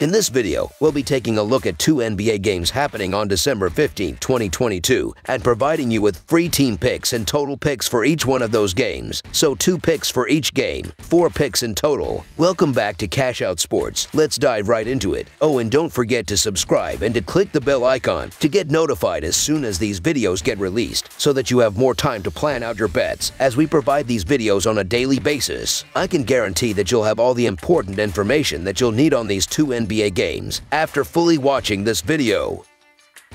In this video, we'll be taking a look at two NBA games happening on December 15, 2022, and providing you with free team picks and total picks for each one of those games. So two picks for each game, four picks in total. Welcome back to Cash Out Sports. Let's dive right into it. Oh, and don't forget to subscribe and to click the bell icon to get notified as soon as these videos get released so that you have more time to plan out your bets as we provide these videos on a daily basis. I can guarantee that you'll have all the important information that you'll need on these two NBA NBA games after fully watching this video.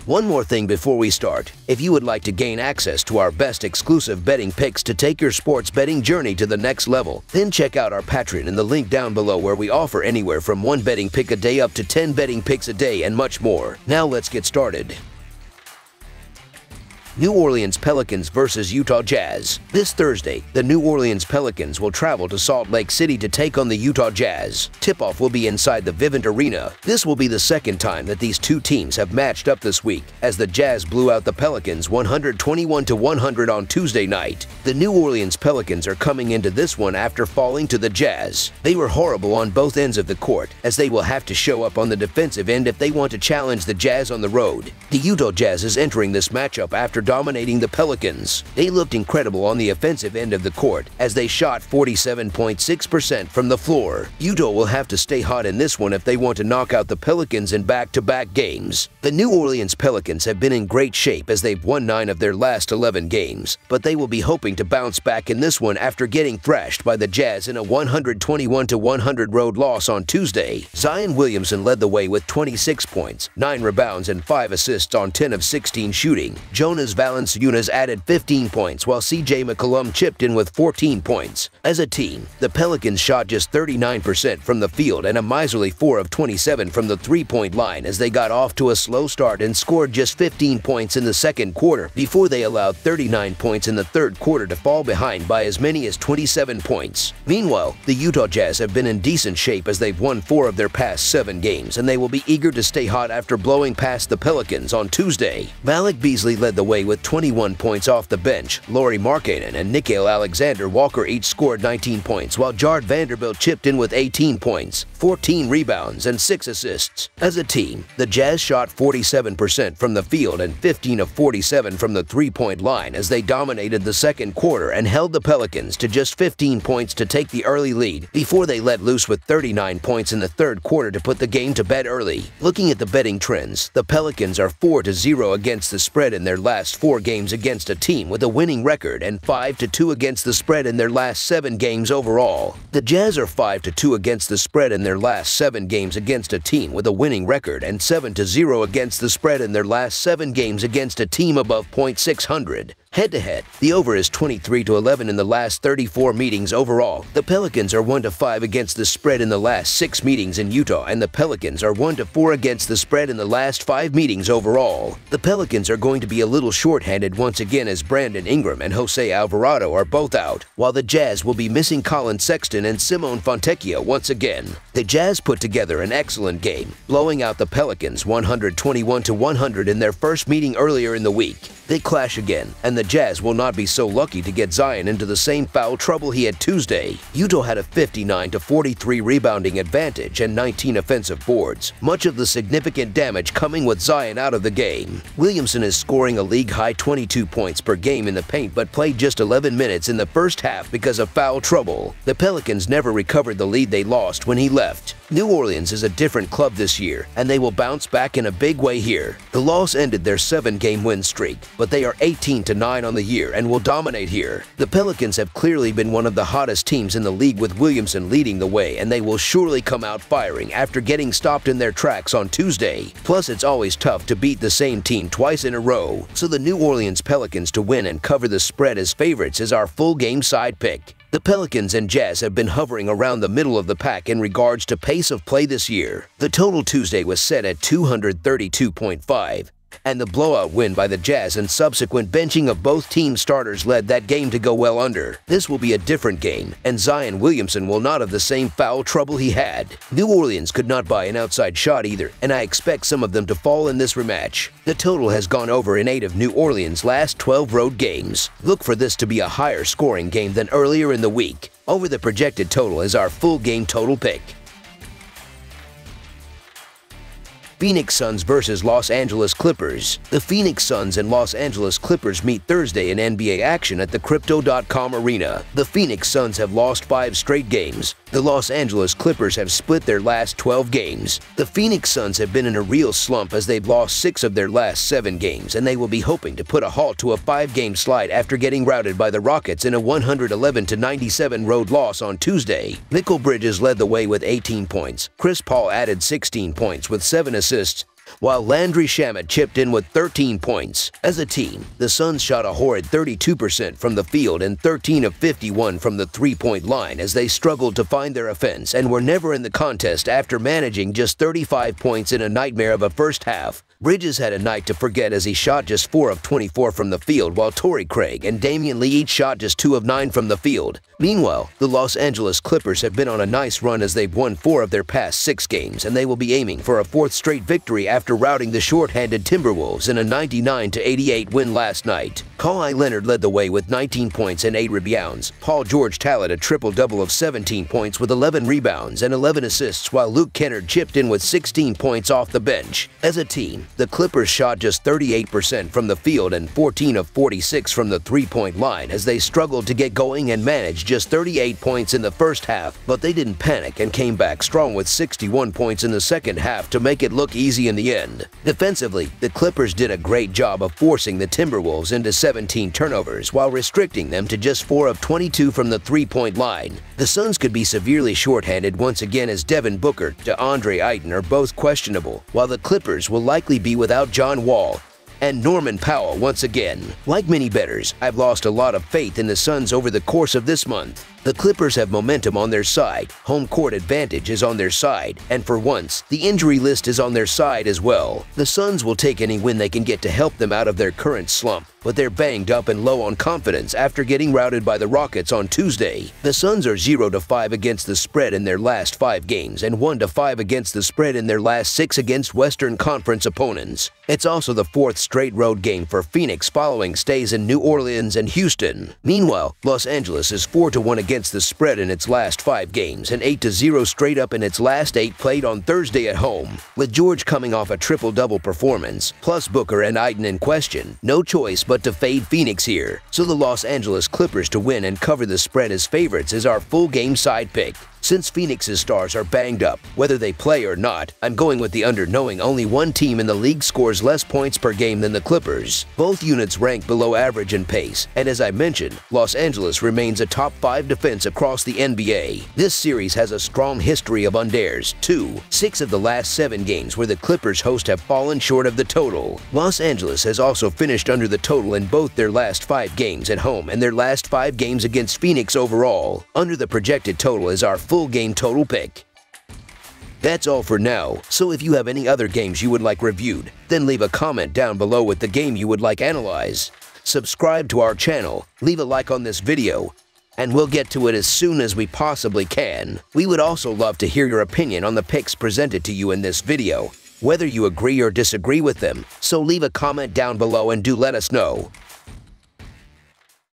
One more thing before we start. If you would like to gain access to our best exclusive betting picks to take your sports betting journey to the next level, then check out our Patreon in the link down below where we offer anywhere from one betting pick a day up to 10 betting picks a day and much more. Now let's get started. New Orleans Pelicans versus Utah Jazz. This Thursday, the New Orleans Pelicans will travel to Salt Lake City to take on the Utah Jazz. Tip-off will be inside the Vivint Arena. This will be the second time that these two teams have matched up this week, as the Jazz blew out the Pelicans 121-100 on Tuesday night. The New Orleans Pelicans are coming into this one after falling to the Jazz. They were horrible on both ends of the court, as they will have to show up on the defensive end if they want to challenge the Jazz on the road. The Utah Jazz is entering this matchup after dominating the Pelicans. They looked incredible on the offensive end of the court as they shot 47.6% from the floor. Utah will have to stay hot in this one if they want to knock out the Pelicans in back-to-back -back games. The New Orleans Pelicans have been in great shape as they've won 9 of their last 11 games, but they will be hoping to bounce back in this one after getting thrashed by the Jazz in a 121-100 road loss on Tuesday. Zion Williamson led the way with 26 points, 9 rebounds, and 5 assists on 10 of 16 shooting. Jonas Valanciunas added 15 points, while CJ McCollum chipped in with 14 points. As a team, the Pelicans shot just 39% from the field and a miserly 4 of 27 from the three-point line as they got off to a slow start and scored just 15 points in the second quarter before they allowed 39 points in the third quarter to fall behind by as many as 27 points. Meanwhile, the Utah Jazz have been in decent shape as they've won four of their past seven games, and they will be eager to stay hot after blowing past the Pelicans on Tuesday. Malik Beasley led the way with 21 points off the bench. Lauri Markkanen and Nickeil Alexander Walker each scored 19 points, while Jarred Vanderbilt chipped in with 18 points, 14 rebounds, and 6 assists. As a team, the Jazz shot 47% from the field and 15 of 47 from the three-point line as they dominated the second quarter and held the Pelicans to just 15 points to take the early lead before they let loose with 39 points in the third quarter to put the game to bed early. Looking at the betting trends, the Pelicans are 4-0 against the spread in their last four games against a team with a winning record and 5-2 against the spread in their last seven games overall. The Jazz are 5-2 against the spread in their last seven games against a team with a winning record and 7-0 against the spread in their last seven games against a team above .600. Head to head, the over is 23 to 11 in the last 34 meetings overall. The Pelicans are 1 to 5 against the spread in the last 6 meetings in Utah, and the Pelicans are 1 to 4 against the spread in the last 5 meetings overall. The Pelicans are going to be a little short-handed once again as Brandon Ingram and Jose Alvarado are both out, while the Jazz will be missing Collin Sexton and Simone Fontecchio once again. The Jazz put together an excellent game, blowing out the Pelicans 121 to 100 in their first meeting earlier in the week. They clash again, and the Jazz will not be so lucky to get Zion into the same foul trouble he had Tuesday. Utah had a 59-43 rebounding advantage and 19 offensive boards, much of the significant damage coming with Zion out of the game. Williamson is scoring a league-high 22 points per game in the paint but played just 11 minutes in the first half because of foul trouble. The Pelicans never recovered the lead they lost when he left. New Orleans is a different club this year, and they will bounce back in a big way here. The loss ended their seven-game win streak, but they are 18 to 9 on the year and will dominate here. The Pelicans have clearly been one of the hottest teams in the league with Williamson leading the way, and they will surely come out firing after getting stopped in their tracks on Tuesday. Plus, it's always tough to beat the same team twice in a row, so the New Orleans Pelicans to win and cover the spread as favorites is our full game side pick. The Pelicans and Jazz have been hovering around the middle of the pack in regards to pace of play this year. The total Tuesday was set at 232.5, and the blowout win by the Jazz and subsequent benching of both team starters led that game to go well under. This will be a different game, and Zion Williamson will not have the same foul trouble he had. New Orleans could not buy an outside shot either, and I expect some of them to fall in this rematch. The total has gone over in 8 of New Orleans' last 12 road games. Look for this to be a higher scoring game than earlier in the week. Over the projected total is our full game total pick. Phoenix Suns versus Los Angeles Clippers. The Phoenix Suns and Los Angeles Clippers meet Thursday in NBA action at the Crypto.com Arena. The Phoenix Suns have lost five straight games. The Los Angeles Clippers have split their last 12 games. The Phoenix Suns have been in a real slump as they've lost six of their last seven games, and they will be hoping to put a halt to a five-game slide after getting routed by the Rockets in a 111-97 road loss on Tuesday. Mikal Bridges led the way with 18 points. Chris Paul added 16 points with seven assists assists while Landry Shamet chipped in with 13 points. As a team, the Suns shot a horrid 32% from the field and 13 of 51 from the three-point line as they struggled to find their offense and were never in the contest after managing just 35 points in a nightmare of a first half. Bridges had a night to forget as he shot just 4 of 24 from the field, while Torrey Craig and Damion Lee each shot just 2 of 9 from the field. Meanwhile, the Los Angeles Clippers have been on a nice run as they've won 4 of their past 6 games, and they will be aiming for a fourth straight victory after routing the short-handed Timberwolves in a 99-88 win last night. Kawhi Leonard led the way with 19 points and 8 rebounds. Paul George tallied a triple-double of 17 points with 11 rebounds and 11 assists, while Luke Kennard chipped in with 16 points off the bench. As a team, the Clippers shot just 38% from the field and 14 of 46 from the three-point line as they struggled to get going and managed just 38 points in the first half, but they didn't panic and came back strong with 61 points in the second half to make it look easy in the end. Defensively, the Clippers did a great job of forcing the Timberwolves into 17 turnovers while restricting them to just 4 of 22 from the three-point line. The Suns could be severely shorthanded once again as Devin Booker, DeAndre Ayton are both questionable, while the Clippers will likely be without John Wall and Norman Powell once again. Like many bettors, I've lost a lot of faith in the Suns over the course of this month. The Clippers have momentum on their side, home court advantage is on their side, and for once, the injury list is on their side as well. The Suns will take any win they can get to help them out of their current slump, but they're banged up and low on confidence after getting routed by the Rockets on Tuesday. The Suns are 0-5 against the spread in their last 5 games and 1-5 against the spread in their last 6 against Western Conference opponents. It's also the fourth straight road game for Phoenix following stays in New Orleans and Houston. Meanwhile, Los Angeles is 4-1 against against the spread in its last five games and 8-0 straight up in its last eight played on Thursday at home. With George coming off a triple-double performance, plus Booker and Ayton in question, no choice but to fade Phoenix here. So the Los Angeles Clippers to win and cover the spread as favorites is our full game side pick. Since Phoenix's stars are banged up, whether they play or not, I'm going with the under knowing only one team in the league scores less points per game than the Clippers. Both units rank below average in pace, and as I mentioned, Los Angeles remains a top 5 defense across the NBA. This series has a strong history of unders, too. Six of the last seven games where the Clippers host have fallen short of the total. Los Angeles has also finished under the total in both their last five games at home and their last five games against Phoenix overall. Under the projected total is our full full game total pick. That's all for now, so if you have any other games you would like reviewed, then leave a comment down below with the game you would like analyzed. Subscribe to our channel, leave a like on this video, and we'll get to it as soon as we possibly can. We would also love to hear your opinion on the picks presented to you in this video, whether you agree or disagree with them, so leave a comment down below and do let us know.